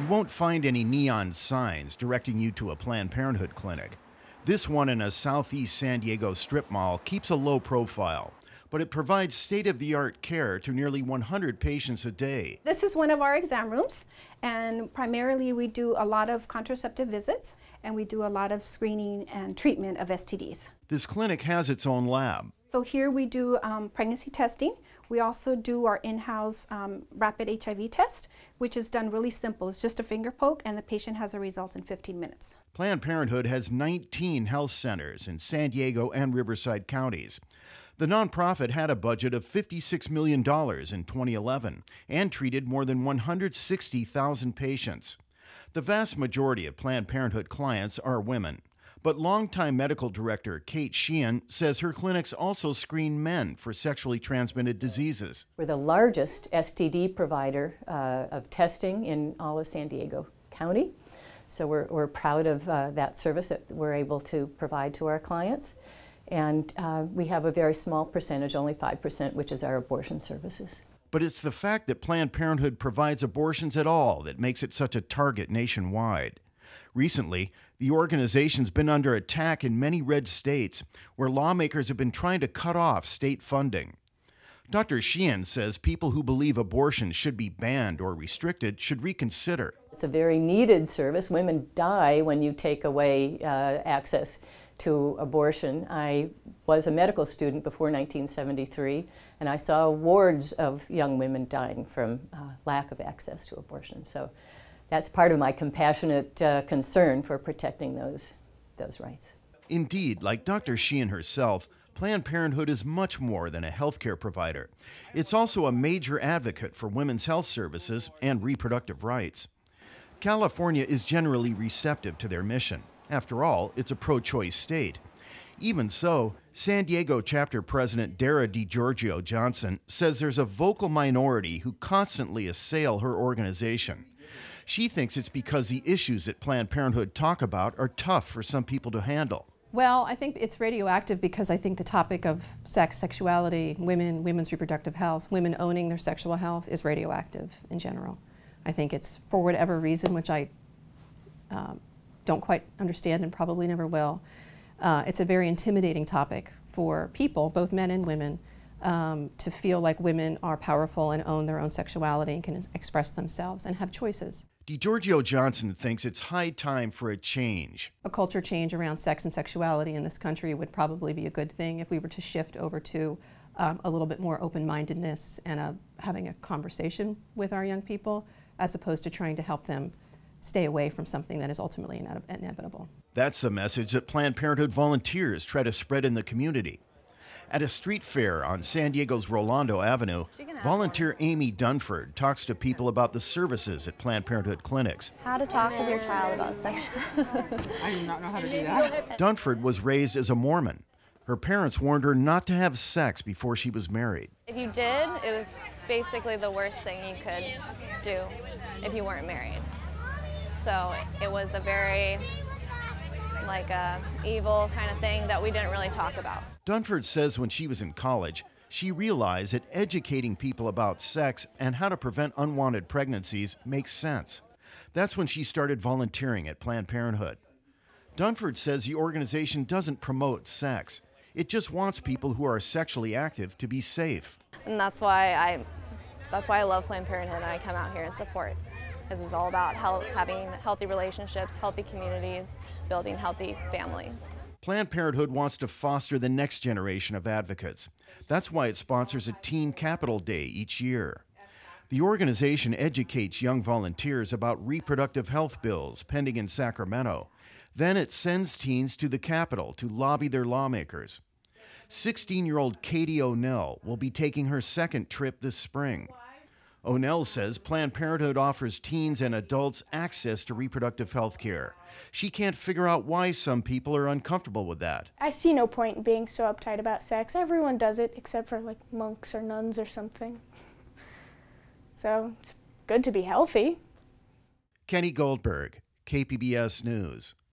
You won't find any neon signs directing you to a Planned Parenthood clinic. This one in a southeast San Diego strip mall keeps a low profile, but it provides state of the art care to nearly 100 patients a day. This is one of our exam rooms, and primarily we do a lot of contraceptive visits and we do a lot of screening and treatment of STDs. This clinic has its own lab. So here we do um, pregnancy testing. We also do our in-house um, rapid HIV test, which is done really simple. It's just a finger poke and the patient has a result in 15 minutes. Planned Parenthood has 19 health centers in San Diego and Riverside counties. The nonprofit had a budget of $56 million in 2011 and treated more than 160,000 patients. The vast majority of Planned Parenthood clients are women. But longtime medical director Kate Sheehan says her clinics also screen men for sexually transmitted diseases. We're the largest STD provider uh, of testing in all of San Diego County. So we're, we're proud of uh, that service that we're able to provide to our clients. And uh, we have a very small percentage, only 5%, which is our abortion services. But it's the fact that Planned Parenthood provides abortions at all that makes it such a target nationwide. Recently, the organization's been under attack in many red states where lawmakers have been trying to cut off state funding. Dr. Sheehan says people who believe abortion should be banned or restricted should reconsider. It's a very needed service. Women die when you take away uh, access to abortion. I was a medical student before 1973, and I saw wards of young women dying from uh, lack of access to abortion. So that's part of my compassionate uh, concern for protecting those, those rights. Indeed, like Dr. Sheehan herself, Planned Parenthood is much more than a healthcare provider. It's also a major advocate for women's health services and reproductive rights. California is generally receptive to their mission. After all, it's a pro choice state. Even so, San Diego chapter president Dara DiGiorgio Johnson says there's a vocal minority who constantly assail her organization. She thinks it's because the issues that Planned Parenthood talk about are tough for some people to handle. Well, I think it's radioactive because I think the topic of sex, sexuality, women, women's reproductive health, women owning their sexual health is radioactive in general. I think it's for whatever reason, which I um, don't quite understand and probably never will. Uh, it's a very intimidating topic for people, both men and women, um, to feel like women are powerful and own their own sexuality and can express themselves and have choices. DiGiorgio Johnson thinks it's high time for a change. A culture change around sex and sexuality in this country would probably be a good thing if we were to shift over to um, a little bit more open-mindedness and a, having a conversation with our young people as opposed to trying to help them stay away from something that is ultimately ine inevitable. That's the message that Planned Parenthood volunteers try to spread in the community. At a street fair on San Diego's Rolando Avenue, volunteer Amy Dunford talks to people about the services at Planned Parenthood clinics. How to talk with your child about sex. I do not know how to do that. Dunford was raised as a Mormon. Her parents warned her not to have sex before she was married. If you did, it was basically the worst thing you could do if you weren't married. So it was a very like a evil kind of thing that we didn't really talk about. Dunford says when she was in college, she realized that educating people about sex and how to prevent unwanted pregnancies makes sense. That's when she started volunteering at Planned Parenthood. Dunford says the organization doesn't promote sex. It just wants people who are sexually active to be safe. And that's why I that's why I love Planned Parenthood and I come out here and support because it's all about health, having healthy relationships, healthy communities, building healthy families. Planned Parenthood wants to foster the next generation of advocates. That's why it sponsors a Teen Capital Day each year. The organization educates young volunteers about reproductive health bills pending in Sacramento. Then it sends teens to the Capitol to lobby their lawmakers. 16 year old Katie O'Neill will be taking her second trip this spring. O'Neill says Planned Parenthood offers teens and adults access to reproductive health care. She can't figure out why some people are uncomfortable with that. I see no point in being so uptight about sex. Everyone does it except for like monks or nuns or something. So it's good to be healthy. Kenny Goldberg, KPBS News.